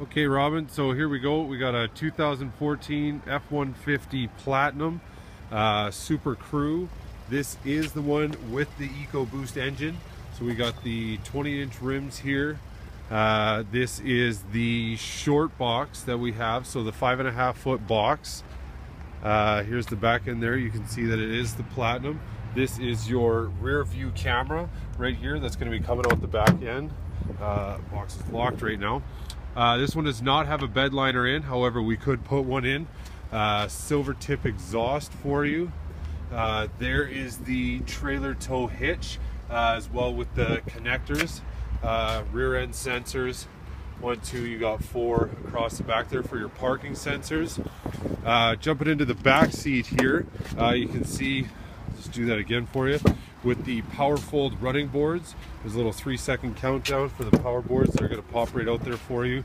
Okay, Robin, so here we go. We got a 2014 F-150 Platinum uh, Super Crew. This is the one with the EcoBoost engine. So we got the 20 inch rims here. Uh, this is the short box that we have. So the five and a half foot box. Uh, here's the back end there. You can see that it is the Platinum. This is your rear view camera right here that's going to be coming out the back end. Uh, box is locked right now. Uh, this one does not have a bed liner in, however, we could put one in. Uh, silver tip exhaust for you. Uh, there is the trailer tow hitch uh, as well with the connectors, uh, rear end sensors. One, two, you got four across the back there for your parking sensors. Jumping into the back seat here, you can see, let's do that again for you with the power fold running boards. There's a little three second countdown for the power boards that are going to pop right out there for you.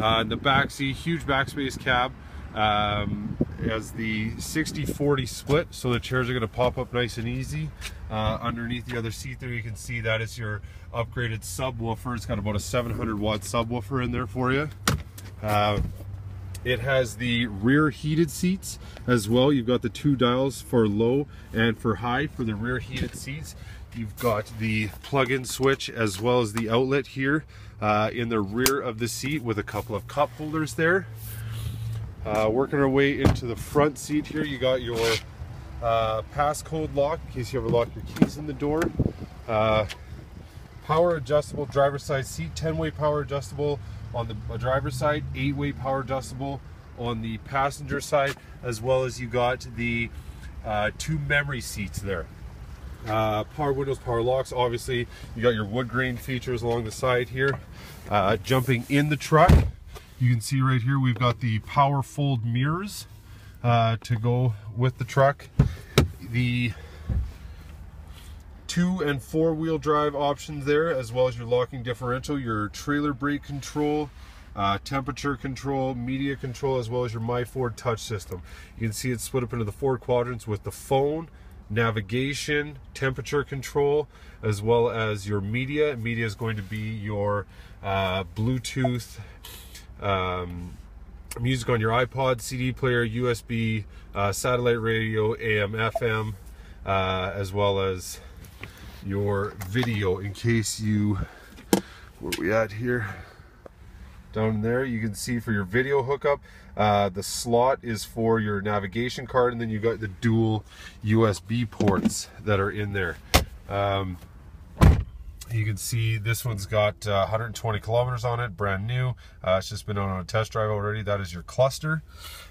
Uh, in the back seat, huge backspace cab. Um, the 60-40 split, so the chairs are going to pop up nice and easy. Uh, underneath the other seat there, you can see that is your upgraded subwoofer. It's got about a 700 watt subwoofer in there for you. Uh, it has the rear heated seats as well. You've got the two dials for low and for high for the rear heated seats. You've got the plug-in switch as well as the outlet here uh, in the rear of the seat with a couple of cup holders there. Uh, working our way into the front seat here, you got your uh, passcode lock in case you ever lock your keys in the door. Uh, power adjustable driver side seat, 10-way power adjustable on the driver's side, eight-way power adjustable on the passenger side, as well as you got the uh, two memory seats there. Uh, power windows, power locks, obviously you got your wood grain features along the side here. Uh, jumping in the truck, you can see right here we've got the power fold mirrors uh, to go with the truck. The two and four wheel drive options there as well as your locking differential your trailer brake control uh, temperature control media control as well as your my ford touch system. You can see it's split up into the four quadrants with the phone navigation temperature control as well as your media. Media is going to be your uh, bluetooth um, music on your ipod cd player usb uh, satellite radio am fm uh, as well as your video in case you where we at here? Down there you can see for your video hookup uh, the slot is for your navigation card and then you got the dual USB ports that are in there. Um, you can see this one's got uh, 120 kilometers on it brand new. Uh, it's just been on a test drive already. That is your cluster.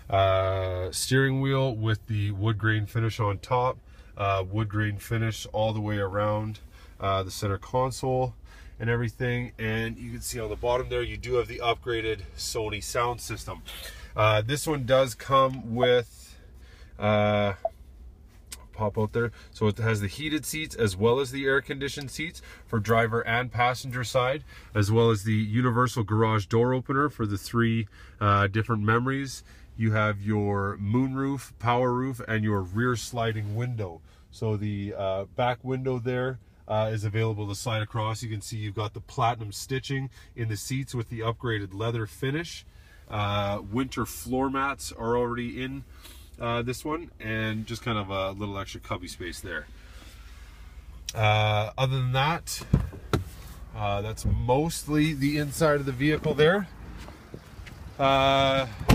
Uh, steering wheel with the wood grain finish on top uh, wood grain finish all the way around uh, the center console and everything. And you can see on the bottom there you do have the upgraded Sony sound system. Uh, this one does come with uh, pop out there. So it has the heated seats as well as the air conditioned seats for driver and passenger side as well as the universal garage door opener for the three uh, different memories you have your moonroof, power roof, and your rear sliding window. So the uh, back window there uh, is available to slide across. You can see you've got the platinum stitching in the seats with the upgraded leather finish. Uh, winter floor mats are already in uh, this one and just kind of a little extra cubby space there. Uh, other than that, uh, that's mostly the inside of the vehicle there.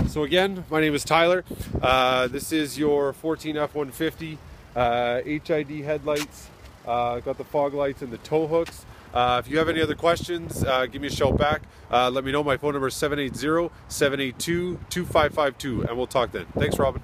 Uh, so again, my name is Tyler. Uh, this is your 14 F-150 uh, HID headlights. Uh, got the fog lights and the tow hooks. Uh, if you have any other questions, uh, give me a shout back. let me know. My phone number is 780-782-2552 and we'll talk then. Thanks, Robin.